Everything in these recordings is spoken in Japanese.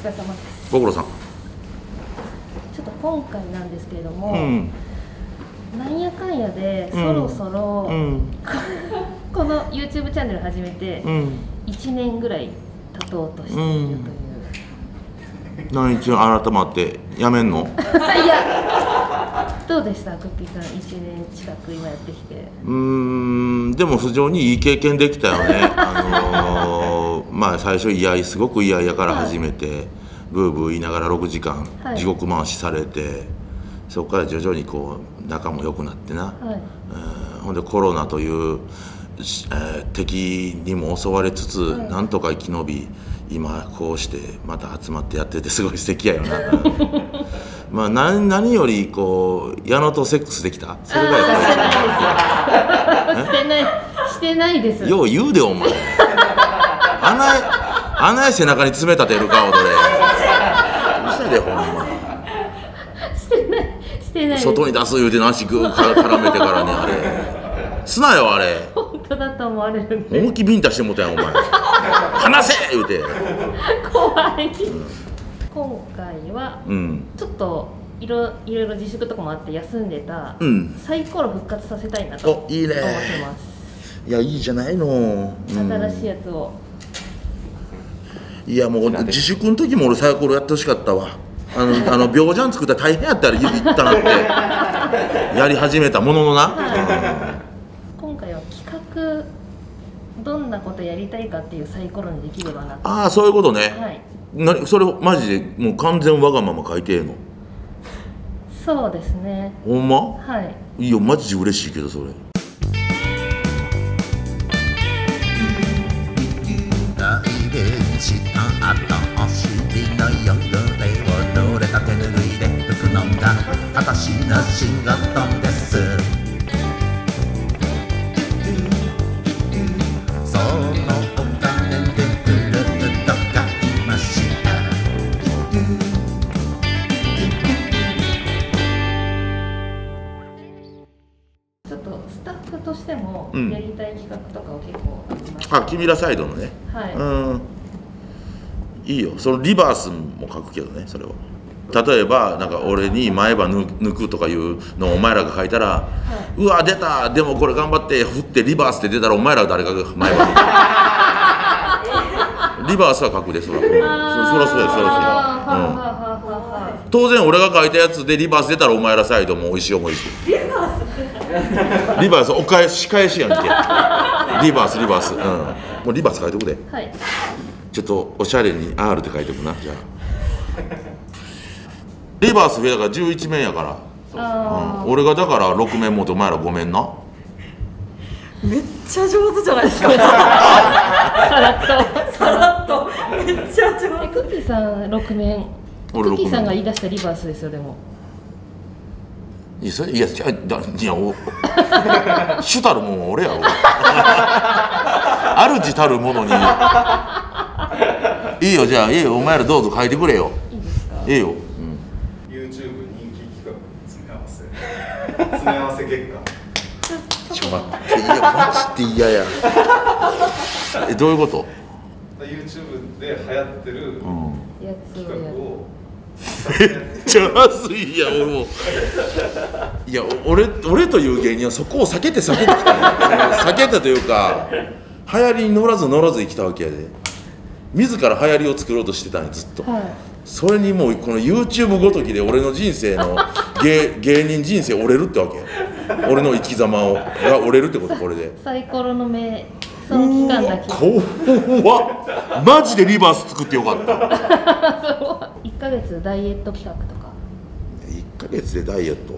疲れ様です。ご苦労さん。ちょっと今回なんですけれども、うん。なんやかんやでそうん。ろそろ、うん。この YouTube チャンネル始めてうん。1年ぐらい経とうとしているという、何一応改まってやめんの？いやどうでした？クッキーさん1年近く今やってきて。うーんでも非常にいい経験できたよね。あのーまあ最初嫌いすごく嫌々から始めて、ブーブー言いながら6時間はい。地獄回しされて、そこから徐々にこう仲も良くなってな、はい。うんほんでコロナという、しえー敵にも襲われつつ、はい。なんとか生き延び今こうしてまた集まってやっててすごい素敵やよな まあ何何よりこう矢野とセックスできた？それがやっぱり。してないしてないです。よう言うでお前。あないあない背中に爪立てるか踊れ嘘でほんま。してないしてないです。外に出す言うての足グーから絡めてからねあれ。すなよあれ。本当だと思われるんで。思いっきりビンタしてもうたやんお前。離せ言うて。怖い、今回はうん。ちょっといろいろいろ自粛とかもあって休んでた、うん。サイコロ復活させたいなと思っておいいね。ます。いやいいじゃないの、うん。新しいやつを、いやもう自粛の時も俺サイコロやってほしかったわ。あの あの病ジャン作ったら大変やったら指いったなって。やり始めたもののな、今回は企画どんなことやりたいかっていうサイコロにできればなと。ああそういうことね、はいなそれマジでもう完全わがまま書いてええの？そうですね。ほんま？はい。いいよマジで嬉しいけどそれ。改変した。後お尻の汚れを濡れた手ぬぐいで服飲んだ。私の仕事してもうん。やりたい企画とかを結構あります、あ君らサイドのね。はい、うん。いいよ。そのリバースも書くけどねそれは。例えばなんか俺に前歯抜抜くとかいうのをお前らが書いたら、うわ出た。でもこれ頑張って振ってリバースって出たらお前ら誰かが前歯抜く リバースは書くでそら。そそらそうやそらそうや、うん、当然俺が書いたやつでリバース出たらお前らサイドも美味しい思いして リバースリバースお返し仕返しやんけ。リバースリバース。うん。もうリバース書いとくではい。ちょっとおしゃれに R って書いておくなじゃあ。リバース上だから11面やから、あうん、俺がだから6面持ってお前ら5面な。めっちゃ上手じゃないですか。ーさらっと。さらっと。めっちゃ上えクッキーさん6面。ク俺6ッキーさんが言い面出したリバースですよでもいやそれいや違うだいやお主たるもんは俺やろ。主たるものに。いいよじゃあいいよお前らどうぞ書いてくれよ。いいよ、うん YouTube 人気企画詰め合わせ。詰め合わせ月間。ちょっと待っていやマジで嫌や。えどういうこと？YouTube で流行ってる企画をめっちゃまずいや俺。もいや俺俺という芸人はそこを避けて避けてきた。んや避けたというか流行りに乗らず乗らず生きたわけやで。自ら流行りを作ろうとしてたんやずっと。はい。それにもうこの YouTube ごときで俺の人生の芸 芸人人生折れるってわけ。俺の生き様をが折れるってことこれで。サイコロの目その期間だけ。怖っ。マジでリバース作ってよかった 1ヶ月ダイエット企画とか。1ヶ月でダイエット？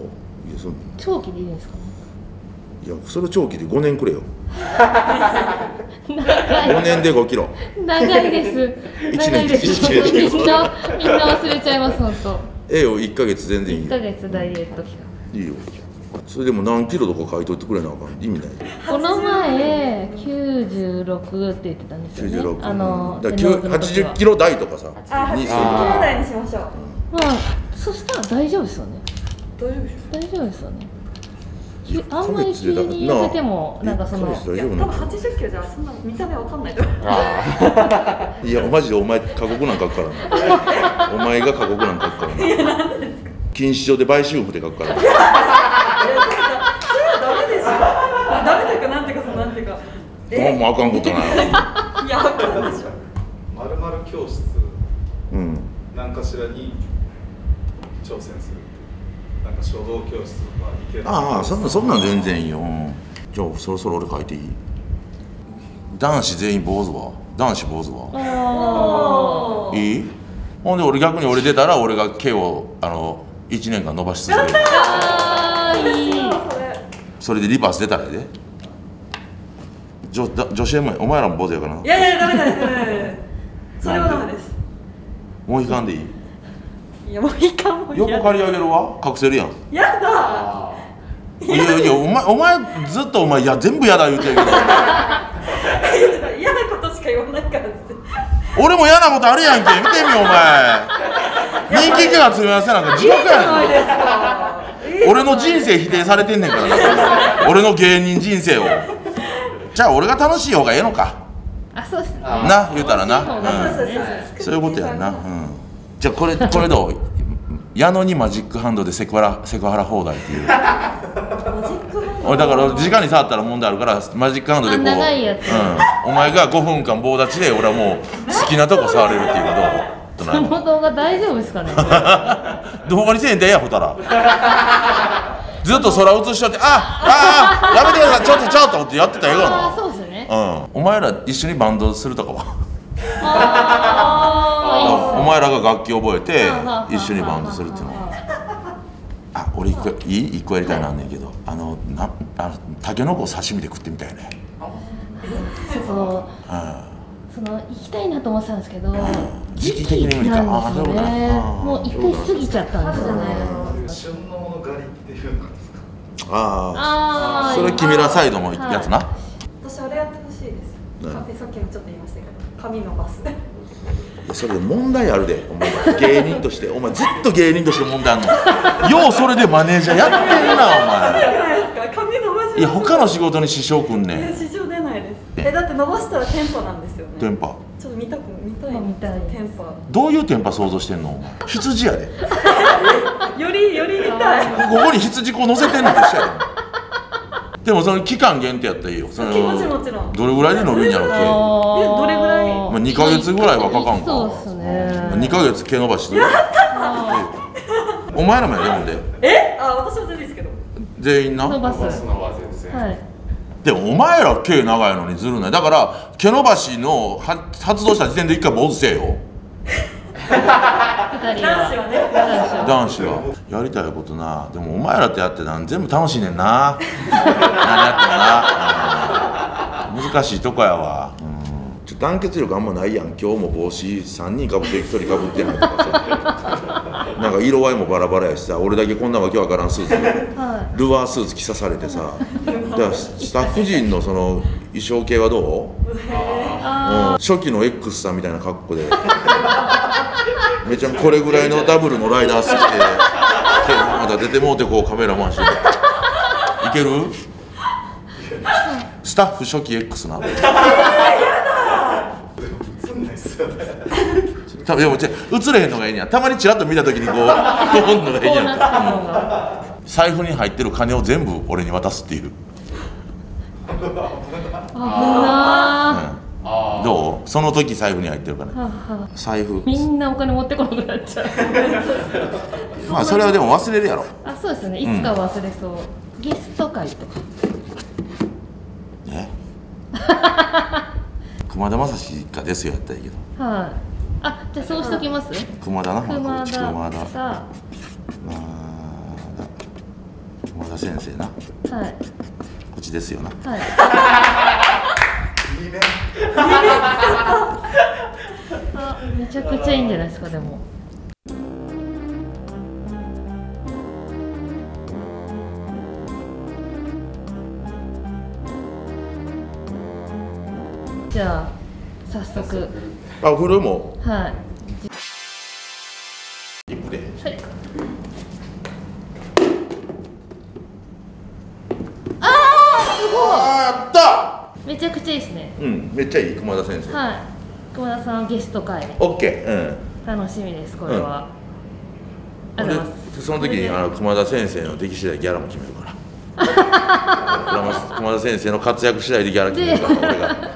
長期でいいんですか？いやそれ長期で5年くれよ。長5年で5キロ。い長いです。長いです。一年みんなみんな忘れちゃいます本当。ええよ1ヶ月全然いい。1よヶ月ダイエット企いいよ。それでも何キロとか書いといてくれなあかん。意味ない画この前96って言ってたんですよね。96あのだから天王洲の時は。80キロ台とかさ。あ、にすると。八十キロ台にしましょう。まあそしたら大丈夫ですよね。大丈夫でしょ大丈夫ですよね。きあんまり急に痩せてもなんかその1ヶ月いや多分大丈夫なの？80キロじゃそんな見た目わかんないと思う。いやマジでお前過酷な ん書くからな。お前が過酷なん書くからな。錦糸町で売春婦で書くからなそれはダメでしょダメというかなんていうかそのなんていうかどうもあかんことないわ。いやわかんでしょまるまる教室うん。何かしらに挑戦する。なんか書道教室とか行ける。ああそんなそんなん全然いいよ、うんじゃあそろそろ俺書いていい？男子全員坊主は？男子坊主は？あいい？ほんで俺逆に俺出たら俺が毛をあの1年間伸ばし続ける。あー。いい。それそれでリバース出たらやで女だ女子 M お前らも坊主やからな。いやいやダメだダメだダメそれはダメです。もう引かんでいい？いやもういいかも横刈り上げるわ隠せるやん。やだ。いやいやお前お前ずっとお前いや全部やだ言うてるけど。嫌なことしか言わないから俺も嫌なことあるやんけ。見てみよお前。人気キャラ詰め合わせなんか地獄やん。俺の人生否定されてんねんから。な俺の芸人人生をじゃあ俺が楽しい方がええのか。あそうっすね。な言うたらな、そういうことやんな、うん、じゃあこれこれどう？矢野にマジックハンドでセクハラセクハラ放題っていう。マジックハンド？俺だから直に触ったら問題あるからマジックハンドでこう、あ長いやつ。うん、お前が5分間棒立ちで俺はもう好きなとこ触れるっていうかどう？この？動画大丈夫ですかね？動画にせえへんでええやほたらずっと空映しとってあああ やめてください。ちょっとちょっとってやってたらええあそうですよね。なうん。お前ら一緒にバンドするとかは？あお前らが楽器覚えてあ一緒にバンドするっていうの。あ俺一個いい？一個やりたいなんねんけど。あのなあタケノコを刺身で食ってみたいね。そう。あその行きたいなと思ってたんですけど時期的に無理か。あーそうだあー。もう一回過ぎちゃったんですよねあああそれ君らサイドのやつな、私あれやってほしいです。何カフェさっきもちょっと言いましたけど髪伸ばすいやそれで問題あるで。お前芸人として。お前ずっと芸人として問題あんの。ようそれでマネージャーやってんなお前。じゃないですか。髪伸ばしいや他の仕事に支障くんねんえだって伸ばしたらテンパなんですよね。テンパ。ちょっと見たく見たい。まあ見たい。テンパ。どういうテンパ想像してんの？お前羊やで。よりより見たい。ここに羊こう乗せてんのと一緒やで。でもその期間限定やったらいいよ。そのもちろんもちろん。どれぐらいで伸びるんやろ毛。あー。どれぐらい？まあ二ヶ月ぐらいはかかんか。そうっすね。2ヶ月毛伸ばしてお前らもやでほんで。えあ私は全然いいですけど。全員な？伸ばす。の和先生はいでもお前ら毛長いのにずるない。だから毛伸ばしのは発動した時点で一回坊主せえよ。男子はね。男子は。やりたいことな。でもお前らってやってたん全部楽しいねんな。何やってもな、うん。難しいとこやわ、うん、ちょ団結力あんまないやん。今日も帽子3人かぶって1人かぶってないとかさなんか色合いもバラバラやしさ俺だけこんなわけわからんスーツはルアースーツ着さされてさ。だからスタッフ陣のその衣装系はどう？うん。初期の X さんみたいな格好で。めちゃこれぐらいのダブルのライダース着てけまだ出てもうてこうカメラ回して。いける？スタッフ初期 X な 映んないっすよね多分でもう映れへんのがいいんやたまにチラッと見た時にこうこうのがいいんやんこうなったかのが財布に入ってる金を全部俺に渡すっていう、危なうんどうその時財布に入ってるからーはあはあ財布みんなお金持ってこなくなっちゃうまあそれはでも忘れるやろあそうですねいつか忘れそう、ゲスト会とかね熊田正史がですよやったらいいけどはいあじゃあそうしときます？熊田なほ熊な田熊田。さ熊田。先生な。こはい。っちですよな。はい。いいね。あめちゃくちゃいいんじゃないですかでも。じゃあ早速。あお風呂も？はい。行くで。はい。ああすごい。めちゃくちゃいいですね。うんめっちゃいい。熊田先生。はい。熊田さんゲスト会。オッケー。うん。楽しみですこれは、うん、ありがとうございます。その時にあの熊田先生の出来次第ギャラも決めるから。熊田先生の活躍次第でギャラ決めるから俺が。